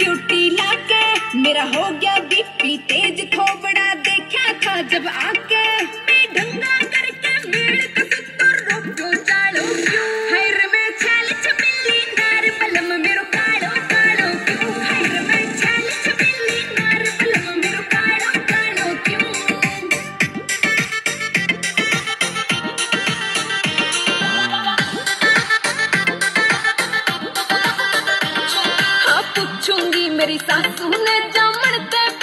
duty लाके मेरा हो गया बीपी तेज पुछूँगी मेरी सासू ने जामन ते